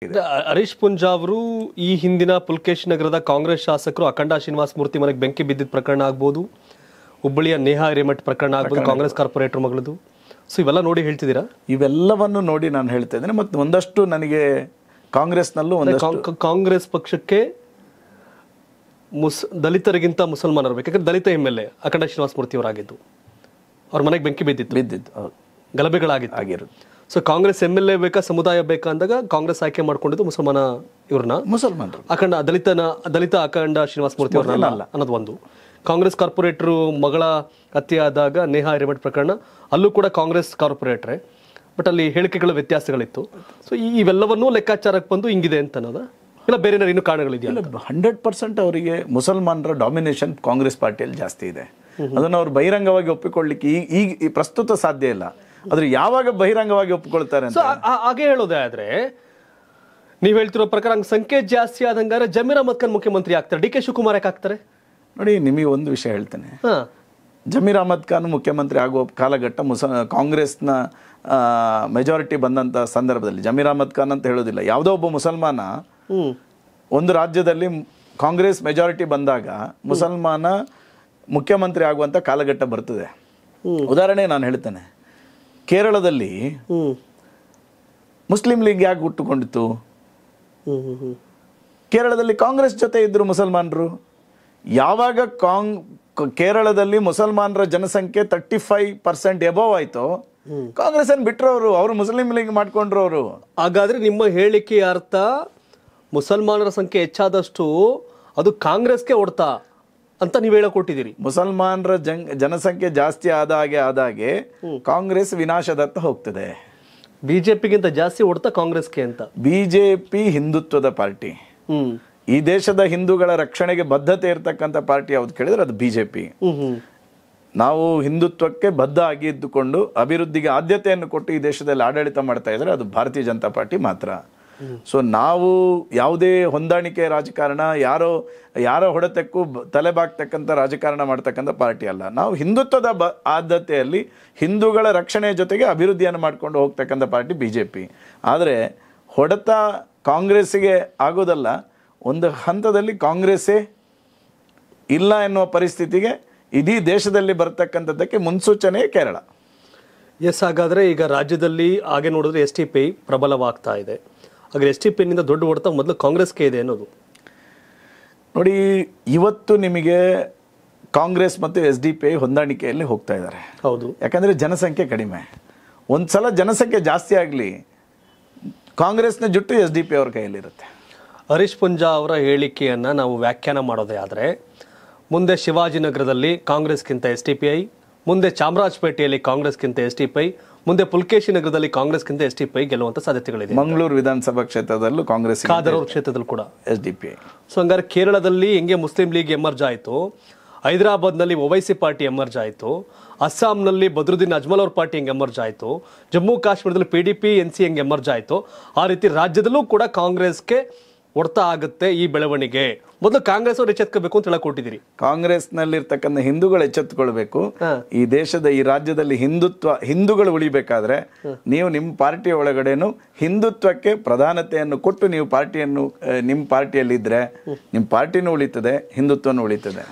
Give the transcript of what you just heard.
ಹರೀಶ್ ಪುಂಜಾ ಅವರು ಈ ಹಿಂದಿನ ಪುಲ್ಕೇಶ್ ನಗರದ ಕಾಂಗ್ರೆಸ್ ಶಾಸಕರು ಅಖಂಡ ಶ್ರೀನಿವಾಸ ಮೂರ್ತಿ ಮನೆಗೆ ಬೆಂಕಿ ಬಿದ್ದಿದ್ದ ಪ್ರಕರಣ ಆಗ್ಬೋದು. ಹುಬ್ಬಳ್ಳಿಯ ನೇಹಾ ಹಿರೇಮಠ್ ಪ್ರಕರಣ ಆಗ್ಬೋದು ಕಾಂಗ್ರೆಸ್ ಕಾರ್ಪೊರೇಟರ್ ಮಗಳದು ಸೊ ಇವೆಲ್ಲ ನೋಡಿ ಹೇಳ್ತಿದ್ದೀರಾ? ಇವೆಲ್ಲವನ್ನು ನೋಡಿ ನಾನು ಹೇಳ್ತಾ ಇದ್ದೇನೆ. ಮತ್ತು ಒಂದಷ್ಟು ನನಗೆ ಕಾಂಗ್ರೆಸ್ನಲ್ಲೂ ಒಂದು ಕಾಂಗ್- ಕಾಂಗ್ರೆಸ್ ಪಕ್ಷಕ್ಕೆ ಮುಸ್ ದಲಿತರಿಗಿಂತ ಮುಸಲ್ಮಾನರು ಬೇಕು. ಯಾಕಂದ್ರೆ ದಲಿತ M L A Akhanda Srinivasa Murthy ಅವರಾಗಿದ್ದು. ಅವ್ರ ಮನೆಗೆ ಬೆಂಕಿ ಬಿದ್ದಿತ್ತು. ಬಿದ್ದಿದ್ದು ಗಲಭೆಗಳಾಗಿತ್ತು. ಆಗಿರುತ್ತೆ so Congress M L A ಬೇಕಾ ಸಮುದಾಯ ಬೇಕಾ ಅಂದಾಗ ಕಾಂಗ್ರೆಸ್ ಆಯ್ಕೆ ಮಾಡ್ಕೊಂಡಿದ್ದು ಮುಸಲ್ಮಾನ ಇವ್ರನ್ನ. ಮುಸಲ್ಮಾನರು. ಅಖಂಡ ದಲಿತನ ದಲಿತ ಅಖಂಡ ಶ್ರೀನಿವಾಸ ಮೂರ್ತಿ ಅವ್ರನ್ನ ಅನ್ನೋದು ಒಂದು. ಕಾಂಗ್ರೆಸ್ ಕಾರ್ಪೊರೇಟರ್ ಮಗಳ ಹತ್ಯೆ ಆದಾಗ ನೇಹಾ ಹಿರೇಮಠ್ ಪ್ರಕರಣ ಅಲ್ಲೂ ಕೂಡ ಕಾಂಗ್ರೆಸ್ ಕಾರ್ಪೊರೇಟ್ರೆ ಬಟ್ ಅಲ್ಲಿ ಹೇಳಿಕೆಗಳ ವ್ಯತ್ಯಾಸಗಳಿತ್ತು. ಸೊ ಇವೆಲ್ಲವನ್ನೂ ಲೆಕ್ಕಾಚಾರಕ್ಕೆ ಬಂದು ಹಿಂಗಿದೆ ಅಂತ ಅನ್ನೋದ? ಇಲ್ಲ ಬೇರೆ ಇನ್ನೂ ಕಾರಣಗಳಿದೆಯಲ್ಲ ಹಂಡ್ರೆಡ್ ಪರ್ಸೆಂಟ್ ಅವರಿಗೆ ಮುಸಲ್ಮಾನರ ಡಾಮಿನೇಷನ್ ಕಾಂಗ್ರೆಸ್ ಪಾರ್ಟಿಯಲ್ಲಿ ಜಾಸ್ತಿ ಇದೆ. ಅದನ್ನು ಅವ್ರು ಬಹಿರಂಗವಾಗಿ ಒಪ್ಪಿಕೊಳ್ಳಿಕ್ಕೆ ಈ- ಈಗ ಈ ಪ್ರಸ್ತುತ ಸಾಧ್ಯ ಇಲ್ಲ. ಆದ್ರೆ ಯಾವಾಗ ಬಹಿರಂಗವಾಗಿ ಒಪ್ಪಿಕೊಳ್ತಾರೆ ಸೊ ಅಂತ? ಹಾಗೆ ಹೇಳೋದಾದ್ರೆ ನೀವು ಹೇಳ್ತಿರೋ ಪ್ರಕಾರ ಸಂಖ್ಯೆ ಜಾಸ್ತಿ ಆದಂಗಾರೆ ಜಮೀರ್ ಅಹಮದ್ ಖಾನ್ ಮುಖ್ಯಮಂತ್ರಿ ಆಗ್ತಾರೆ. ಡಿ ಕೆ ಶಿವಕುಮಾರ್ ಯಾಕೆ ಆಗ್ತಾರೆ. ನೋಡಿ ನಿಮಗೆ ಒಂದು ವಿಷಯ ಹೇಳ್ತೇನೆ. ಜಮೀರ್ ಅಹಮದ್ ಖಾನ್ ಮುಖ್ಯಮಂತ್ರಿ ಆಗುವ ಕಾಲಘಟ್ಟ ಮುಸ ಕಾಂಗ್ರೆಸ್ನ ಮೆಜಾರಿಟಿ ಬಂದಂಥ ಸಂದರ್ಭದಲ್ಲಿ ಜಮೀರ್ ಅಹಮದ್ ಖಾನ್ ಅಂತ ಹೇಳೋದಿಲ್ಲ. ಯಾವುದೋ ಒಬ್ಬ ಮುಸಲ್ಮಾನ ಒಂದು ರಾಜ್ಯದಲ್ಲಿ ಕಾಂಗ್ರೆಸ್ ಮೆಜಾರಿಟಿ ಬಂದಾಗ ಮುಸಲ್ಮಾನ ಮುಖ್ಯಮಂತ್ರಿ ಆಗುವಂಥ ಕಾಲಘಟ್ಟ ಬರ್ತದೆ. ಉದಾಹರಣೆ ನಾನು ಹೇಳ್ತೇನೆ. ಕೇರಳದಲ್ಲಿ ಮುಸ್ಲಿಂ ಲೀಗ್ ಯಾಕೆ ಹುಟ್ಟುಕೊಂಡಿತ್ತು? ಕೇರಳದಲ್ಲಿ ಕಾಂಗ್ರೆಸ್ ಜೊತೆ ಇದ್ರು ಮುಸಲ್ಮಾನರು. ಯಾವಾಗ ಕಾಂಗ್ ಕೇರಳದಲ್ಲಿ ಮುಸಲ್ಮಾನರ ಜನಸಂಖ್ಯೆ ತರ್ಟಿ ಫೈವ್ ಪರ್ಸೆಂಟ್ ಎಬೋವ್ ಆಯ್ತು ಕಾಂಗ್ರೆಸ್ ಅನ್ನು ಬಿಟ್ಟರು ಅವರು ಅವರು ಮುಸ್ಲಿಂ ಲೀಗ್ ಮಾಡ್ಕೊಂಡ್ರು ಅವರು ಹಾಗಾದ್ರೆ ನಿಮ್ಮ ಹೇಳಿಕೆ ಅರ್ಥ ಮುಸಲ್ಮಾನರ ಸಂಖ್ಯೆ ಹೆಚ್ಚಾದಷ್ಟು ಅದು ಕಾಂಗ್ರೆಸ್ಗೆ ಹೊಡ್ತಾ ಅಂತ ನೀವು ಹೇಳೋ ಕೊಟ್ಟಿದ್ದೀರಿ ಮುಸಲ್ಮಾನರ ಜನ್ ಜನಸಂಖ್ಯೆ ಜಾಸ್ತಿ ಆದ ಹಾಗೆ ಆದಾಗೆ ಕಾಂಗ್ರೆಸ್ ವಿನಾಶದತ್ತ ಹೋಗ್ತದೆ. ಬಿಜೆಪಿಗಿಂತ ಜಾಸ್ತಿ ಹೊಡ್ತಾ ಕಾಂಗ್ರೆಸ್ಗೆ ಅಂತ. ಬಿಜೆಪಿ ಹಿಂದುತ್ವದ ಪಾರ್ಟಿ. ಈ ದೇಶದ ಹಿಂದೂಗಳ ರಕ್ಷಣೆಗೆ ಬದ್ಧತೆ ಇರತಕ್ಕಂಥ ಪಾರ್ಟಿ ಯಾವ್ದು ಕೇಳಿದ್ರೆ ಅದು ಬಿಜೆಪಿ. ನಾವು ಹಿಂದುತ್ವಕ್ಕೆ ಬದ್ಧ ಆಗಿ ಇದ್ದುಕೊಂಡು ಅಭಿವೃದ್ಧಿಗೆ ಆದ್ಯತೆಯನ್ನು ಕೊಟ್ಟು ಈ ದೇಶದಲ್ಲಿ ಆಡಳಿತ ಮಾಡ್ತಾ ಇದ್ರೆ ಅದು ಭಾರತೀಯ ಜನತಾ ಪಾರ್ಟಿ ಮಾತ್ರ. ಸೊ ನಾವು ಯಾವುದೇ ಹೊಂದಾಣಿಕೆ ರಾಜಕಾರಣ, ಯಾರೋ, ಯಾರ ಹೊಡೆತಕ್ಕೂ ಬ- ತಲೆ ಬಾಗ್ತಕ್ಕಂಥ ರಾಜಕಾರಣ ಮಾಡ್ತಕ್ಕಂಥ ಪಾರ್ಟಿ ಅಲ್ಲ. ನಾವು ಹಿಂದುತ್ವದ ಬ, ಆದ್ಯತೆಯಲ್ಲಿ ಹಿಂದೂಗಳ ರಕ್ಷಣೆಯ ಜೊತೆಗೆ ಅಭಿವೃದ್ಧಿಯನ್ನು ಮಾಡ್ಕೊಂಡು ಹೋಗ್ತಕ್ಕಂಥ ಪಾರ್ಟಿ ಬಿ ಜೆ ಪಿ ಆದರೆ, ಹೊಡೆತ ಕಾಂಗ್ರೆಸ್ಸಿಗೆ ಆಗೋದಲ್ಲ, ಒಂದು ಹಂತದಲ್ಲಿ ಕಾಂಗ್ರೆಸ್ಸೇ ಇಲ್ಲ ಎನ್ನುವ ಪರಿಸ್ಥಿತಿಗೆ ಇಡೀ ದೇಶದಲ್ಲಿ ಬರ್ತಕ್ಕಂಥದ್ದಕ್ಕೆ ಮುನ್ಸೂಚನೆ ಕೇರಳ. ಎಸ್ ಹಾಗಾದರೆ ಈಗ ರಾಜ್ಯದಲ್ಲಿ ಹಾಗೆ ನೋಡಿದ್ರೆ ಎಸ್ ಟಿ ಪಿ ಪ್ರಬಲವಾಗ್ತಾ ಇದೆ. ಹಾಗೆ ಎಸ್ ಟಿ ನಿಂದ ದೊಡ್ಡ ಹೊಡೆತ ಮೊದಲು ಕಾಂಗ್ರೆಸ್ಗೆ ಇದೆ ಅನ್ನೋದು. ನೋಡಿ ಇವತ್ತು ನಿಮಗೆ ಕಾಂಗ್ರೆಸ್ ಮತ್ತು ಎಸ್ ಡಿ ಪಿ ಐ ಹೊಂದಾಣಿಕೆಯಲ್ಲಿ ಹೋಗ್ತಾ ಇದ್ದಾರೆ. ಹೌದು. ಯಾಕಂದರೆ ಜನಸಂಖ್ಯೆ ಕಡಿಮೆ. ಒಂದು ಸಲ ಜನಸಂಖ್ಯೆ ಜಾಸ್ತಿ ಆಗಲಿ ಕಾಂಗ್ರೆಸ್ನ ಜುಟ್ಟು ಎಸ್ ಡಿ ಪಿ ಅವ್ರ ಕೈಯಲ್ಲಿರುತ್ತೆ. ಹರೀಶ್ ಪುಂಜಾ ಅವರ ಹೇಳಿಕೆಯನ್ನು ನಾವು ವ್ಯಾಖ್ಯಾನ ಮಾಡೋದೇ ಆದರೆ ಮುಂದೆ ಶಿವಾಜಿನಗರದಲ್ಲಿ ಕಾಂಗ್ರೆಸ್ಗಿಂತ ಎಸ್ ಡಿ ಪಿ ಐ ಮುಂದೆ ಚಾಮರಾಜಪೇಟೆಯಲ್ಲಿ ಕಾಂಗ್ರೆಸ್ಗಿಂತ ಎಸ್ ಟಿ ಪೈ ಮುಂದೆ ಪುಲ್ಕೇಶಿ ನಗರದಲ್ಲಿ ಕಾಂಗ್ರೆಸ್ಗಿಂತ ಎಸ್ ಟಿ ಪೈ ಗೆಲ್ಲುವಂತ ಸಾಧ್ಯತೆಗಳಿದೆ ಮಂಗಳೂರು ವಿಧಾನಸಭಾ ಕ್ಷೇತ್ರದಲ್ಲೂ ಕಾಂಗ್ರೆಸ್ ಕಾದರೂರು ಕ್ಷೇತ್ರದಲ್ಲಿ ಕೂಡ ಎಸ್ ಡಿ ಪಿ ಸೊ ಹಂಗಾರೆ ಕೇರಳದಲ್ಲಿ ಹೆಂಗೆ ಮುಸ್ಲಿಂ ಲೀಗ್ ಎಮರ್ಜ್ ಆಯಿತು? ಹೈದರಾಬಾದ್ನಲ್ಲಿ ಒವೈಸಿ ಪಾರ್ಟಿ ಎಮರ್ಜ್ ಆಯಿತು. ಅಸ್ಸಾಂನಲ್ಲಿ ಬದ್ರುದ್ದೀನ್ ಅಜ್ಮಲ್ ಅವ್ರ ಪಾರ್ಟಿ ಹೆಂಗೆ ಎಮರ್ಜ್ ಆಯಿತು? ಜಮ್ಮು ಕಾಶ್ಮೀರದಲ್ಲಿ P D P N C ಹೆಂಗೆ ಎಮರ್ಜ್ ಆಯಿತು? ಆ ರೀತಿ ರಾಜ್ಯದಲ್ಲೂ ಕೂಡ ಕಾಂಗ್ರೆಸ್ಗೆ ಹೊಡ್ತಾ ಆಗುತ್ತೆ ಈ ಬೆಳವಣಿಗೆ? ಮೊದಲು ಕಾಂಗ್ರೆಸ್ ಅವ್ರು ಎಚ್ಚೆತ್ಕೋಬೇಕು ಅಂತ ಹೇಳಕ್ ಕಾಂಗ್ರೆಸ್ ಕಾಂಗ್ರೆಸ್ನಲ್ಲಿರ್ತಕ್ಕಂಥ ಹಿಂದೂಗಳು ಎಚ್ಚೆತ್ಕೊಳ್ಬೇಕು. ಈ ದೇಶದ ಈ ರಾಜ್ಯದಲ್ಲಿ ಹಿಂದುತ್ವ ಹಿಂದೂಗಳು ಉಳಿಬೇಕಾದ್ರೆ ನೀವು ನಿಮ್ಮ ಪಾರ್ಟಿಯ ಒಳಗಡೆನು ಹಿಂದುತ್ವಕ್ಕೆ ಪ್ರಧಾನತೆಯನ್ನು ಕೊಟ್ಟು ನೀವು ಪಾರ್ಟಿಯನ್ನು ನಿಮ್ಮ ಪಾರ್ಟಿಯಲ್ಲಿ ಇದ್ರೆ ನಿಮ್ಮ ಪಾರ್ಟಿನೂ ಉಳಿತದೆ ಹಿಂದುತ್ವನೂ ಉಳಿತದೆ.